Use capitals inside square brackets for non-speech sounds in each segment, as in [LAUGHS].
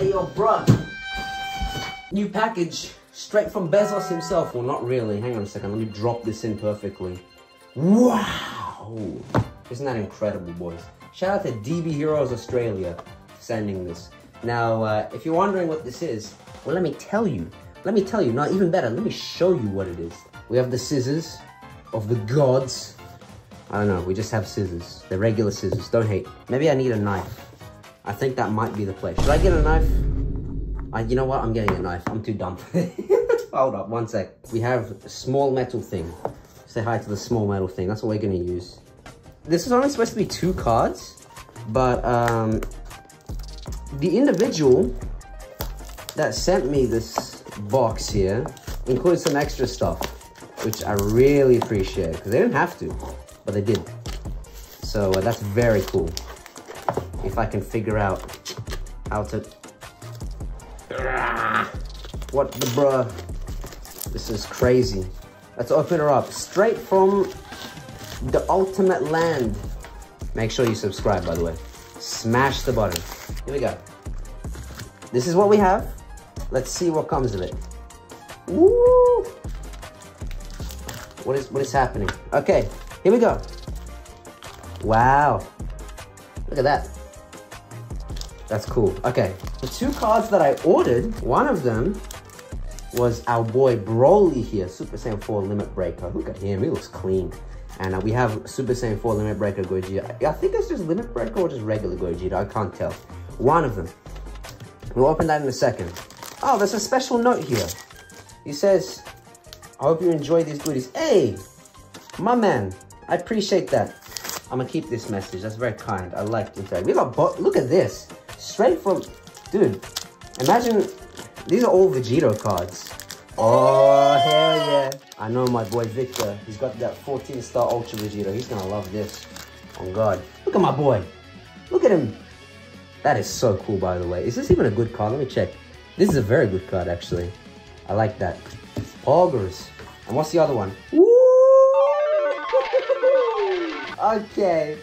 Hey, yo, bruh. New package, straight from Bezos himself. Well, not really. Hang on a second. Let me drop this in perfectly. Wow! Isn't that incredible, boys? Shout out to DB Heroes Australia sending this. Now, uh, if you're wondering what this is, well, let me tell you. Let me tell you. Not even better. Let me show you what it is. We have the scissors of the gods. I don't know. We just have scissors. They're regular scissors. Don't hate. Maybe I need a knife. I think that might be the place. Should I get a knife? I, you know what? I'm getting a knife. I'm too dumb. [LAUGHS] Hold up, one sec. We have a small metal thing. Say hi to the small metal thing. That's what we're gonna use. This is only supposed to be two cards, but um, the individual that sent me this box here includes some extra stuff, which I really appreciate because they didn't have to, but they did. So uh, that's very cool. If I can figure out how to what the bruh? This is crazy. Let's open her up. Straight from the ultimate land. Make sure you subscribe, by the way. Smash the button. Here we go. This is what we have. Let's see what comes of it. Woo! What is what is happening? Okay, here we go. Wow. Look at that. That's cool. Okay, the two cards that I ordered, one of them was our boy Broly here, Super Saiyan 4 Limit Breaker. Look at him, he looks clean. And uh, we have Super Saiyan 4 Limit Breaker Gogeta. I think it's just Limit Breaker or just regular Gogeta, I can't tell. One of them. We'll open that in a second. Oh, there's a special note here. He says, I hope you enjoy these goodies. Hey, my man, I appreciate that. I'm gonna keep this message. That's very kind. I like it. We got, look at this. Straight from, dude, imagine, these are all Vegito cards. Oh, hell yeah. I know my boy Victor, he's got that 14 star Ultra Vegito. He's gonna love this. Oh God, look at my boy. Look at him. That is so cool, by the way. Is this even a good card? Let me check. This is a very good card, actually. I like that. Poggers. And what's the other one? [LAUGHS] Okay.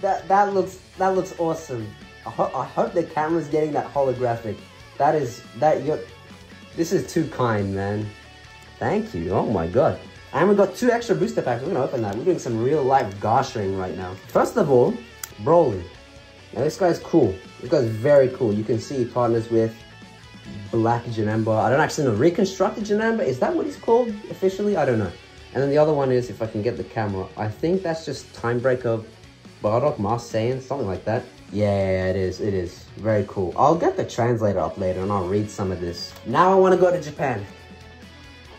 That that looks that looks awesome. I, ho I hope the camera's getting that holographic. That is, that, you're, this is too kind, man. Thank you, oh my god. And we got two extra booster packs, we're gonna open that. We're doing some real life goshing right now. First of all, Broly. Now this guy's cool. This guy's very cool. You can see he partners with Black Janemba. I don't actually know, Reconstructed Janemba? Is that what he's called officially? I don't know. And then the other one is, if I can get the camera, I think that's just Timebreaker Bardock Masked Saiyan, something like that. Yeah, it is, it is. Very cool. I'll get the translator up later and I'll read some of this. Now I want to go to Japan.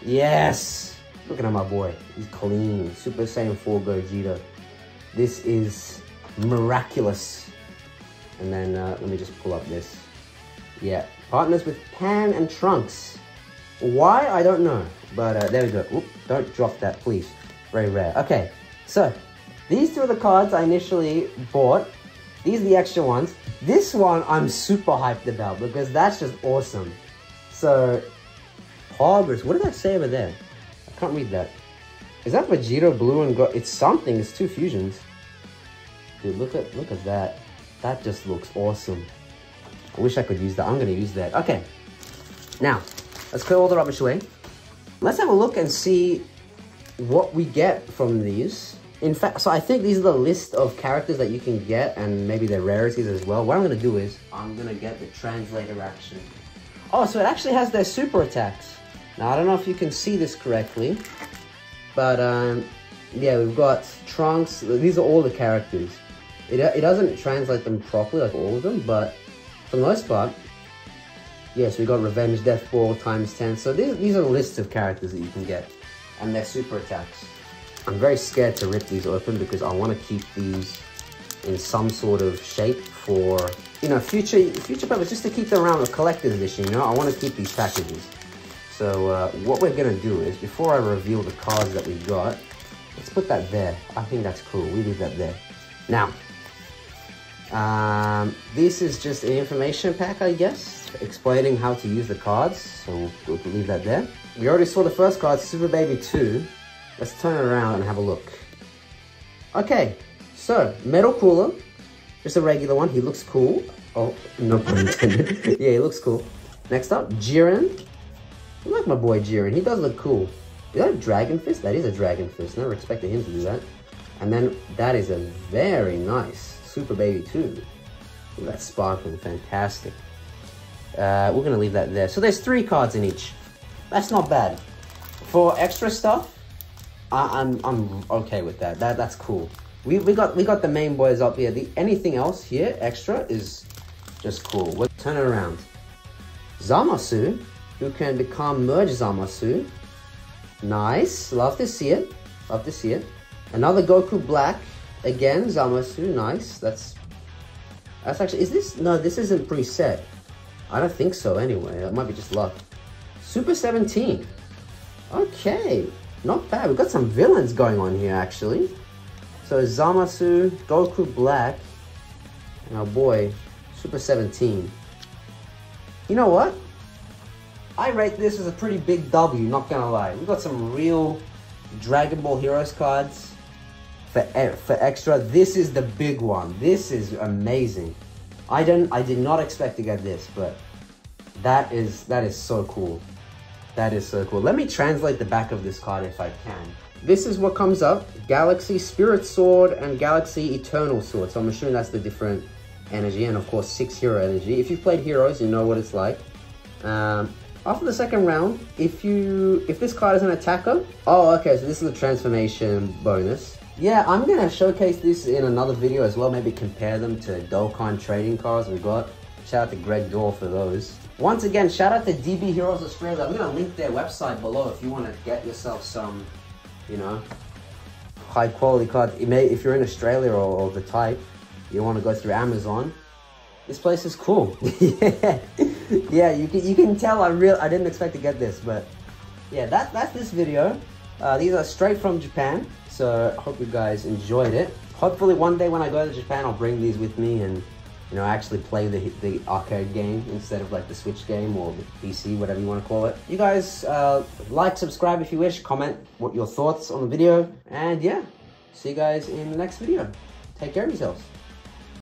Yes! Looking at my boy. He's clean. Super Saiyan 4 Gogeta. This is miraculous. And then, uh, let me just pull up this. Yeah, partners with Pan and Trunks. Why? I don't know. But uh, there we go. Oop, don't drop that, please. Very rare. Okay, so these two are the cards I initially bought these are the extra ones. This one I'm super hyped about because that's just awesome. So, Poggers, what did that say over there? I can't read that. Is that Vegeta Blue and Go? It's something, it's two fusions. Dude, look at look at that. That just looks awesome. I wish I could use that. I'm gonna use that. Okay. Now, let's clear all the rubbish away. Let's have a look and see what we get from these. In fact, so I think these are the list of characters that you can get and maybe their rarities as well. What I'm going to do is I'm going to get the translator action. Oh, so it actually has their super attacks. Now, I don't know if you can see this correctly, but um, yeah, we've got Trunks. These are all the characters. It, it doesn't translate them properly, like all of them, but for the most part, yes, we got Revenge Death Ball times 10. So these, these are the lists of characters that you can get and their super attacks. I'm very scared to rip these open because I want to keep these in some sort of shape for, you know, future future purpose, just to keep them around a collector's edition, you know? I want to keep these packages. So uh, what we're going to do is, before I reveal the cards that we got, let's put that there. I think that's cool. We leave that there. Now, um, this is just an information pack, I guess, explaining how to use the cards. So we'll, we'll leave that there. We already saw the first card, Super Baby 2. Let's turn it around and have a look. Okay, so Metal Cooler, just a regular one. He looks cool. Oh, no pun intended. [LAUGHS] [LAUGHS] yeah, he looks cool. Next up, Jiren. I like my boy Jiren. He does look cool. Is that a Dragon Fist? That is a Dragon Fist. Never expected him to do that. And then that is a very nice Super Baby 2. Look at that sparkling, fantastic. Uh, we're gonna leave that there. So there's three cards in each. That's not bad. For extra stuff, I, am I'm, I'm okay with that. That that's cool. We we got we got the main boys up here. The anything else here extra is just cool. We'll turn it around. Zamasu, who can become merge Zamasu. Nice. Love to see it. Love to see it. Another Goku Black. Again, Zamasu. Nice. That's that's actually is this no, this isn't preset. I don't think so anyway. It might be just luck. Super 17. Okay. Not bad. We've got some villains going on here actually. So Zamasu, Goku Black, and our boy, Super 17. You know what? I rate this as a pretty big W, not gonna lie. We've got some real Dragon Ball Heroes cards for for extra. This is the big one. This is amazing. I didn't I did not expect to get this, but that is that is so cool. That is so cool. Let me translate the back of this card if I can. This is what comes up. Galaxy Spirit Sword and Galaxy Eternal Sword. So I'm assuming that's the different energy and of course six hero energy. If you've played heroes, you know what it's like. Um, after the second round, if you if this card is an attacker, oh okay, so this is a transformation bonus. Yeah, I'm gonna showcase this in another video as well, maybe compare them to Dokkan trading cards we've got. Shout out to Greg Dorr for those. Once again, shout out to DB Heroes Australia. I'm gonna link their website below if you wanna get yourself some, you know, high quality card. May, if you're in Australia or, or the type, you wanna go through Amazon, this place is cool. [LAUGHS] yeah, yeah. You can you can tell I real I didn't expect to get this, but yeah, that that's this video. Uh, these are straight from Japan, so I hope you guys enjoyed it. Hopefully, one day when I go to Japan, I'll bring these with me and you know actually play the the arcade game instead of like the Switch game or the PC, whatever you want to call it. You guys uh, like, subscribe if you wish, comment what your thoughts on the video, and yeah, see you guys in the next video. Take care of yourselves.